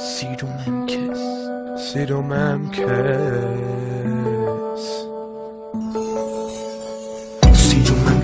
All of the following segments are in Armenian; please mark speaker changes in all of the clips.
Speaker 1: Սիրում եմ քեզ
Speaker 2: Սիրում եմ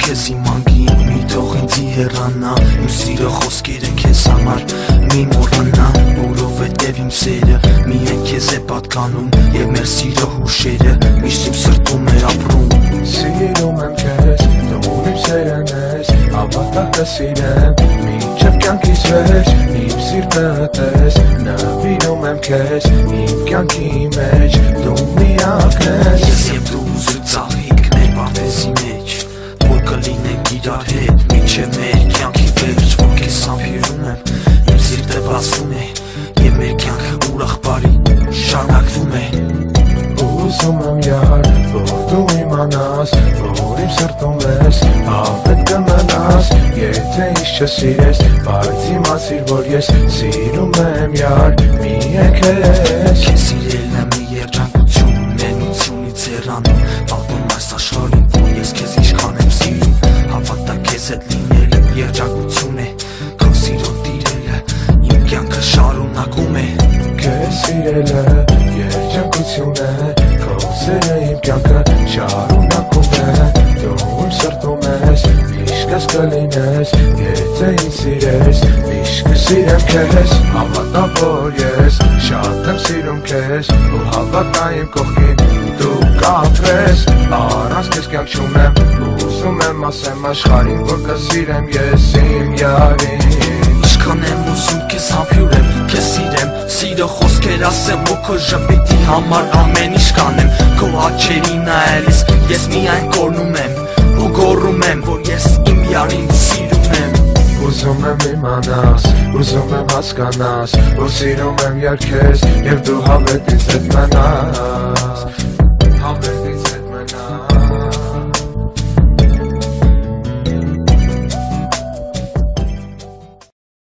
Speaker 2: քեզ իմ անգին մի թող ինձի հեռանա Իմ սիրո խոսքերը քեզ համար մի մոռանա Որովհետև իմ սերը միայն քեզ է պատկանում Եվ մեր սիրո հուշերը միշտ իմ սրտում է ապրում
Speaker 1: Սիրում եմ քեզ, դու իմ սերն ես Հավատակ կսիրեմ, մինչև կյանքիս վեր Իմ սիրտը տես, նվիրում եմ քեզ Իմ կյանքի մեջ, դու միակն ես
Speaker 2: Ես եւ դու ուզու ծաղիկ մեր պարտեզի մեջ Որ կլինենք իրար հետ միջև մեր կյանքի վերջ Որ քեզ ամփիրում եմ, իմ սիրտը բացվում է Եվ մեր կյանքը ուրախ բարի շարունակվում է
Speaker 1: Ուզում եմ յար, որ դու իմանաս Որ իմ սրտում ես, ավետ կմնաս Եթե ինչ չսիրես, բայց իմացիր, որ ես Սիրում եմ յար, միայն քեզ
Speaker 2: Քեզ սիրելն եմ մի երջանկություն Նենությունից երանում Պատում այս աշխարհին Որ ես քեզ ինչքան եմ սիրում Հավատա քեզ հետ լինելը երջանկություն է Քո սիրո տիրելը Իմ կյանքը շարունակում է
Speaker 1: Քեզ սիրելը երջանկություն է Քո սերը իմ կյանքը շարունակում կս կլինես Եթե ինձ սիրես, միշտ կսիրեմ քեզ Հավատա որ ես շատ եմ սիրում քեզ Ու հավատա իմ կողքին դու կապրես Առանց քեզ կյանք չունեմ Ուզում եմ ասեմ աշխարհին որ կսիրեմ ես իմ յարին
Speaker 2: Ինչքան եմ ուզում քեզ համբյուրեմ Քեզ սիրեմ Սիրո խոսքեր ասեմ ու քո ժպիտի համար ամեն ինչ կանեմ Քո աչերի նայելիս ես միայն կորնում
Speaker 1: ուզում եմ իմանաս Ուզում եմ հասկանաս Որ սիրում եմ երկես Եվ դու հավետ ինձ հետ մնաս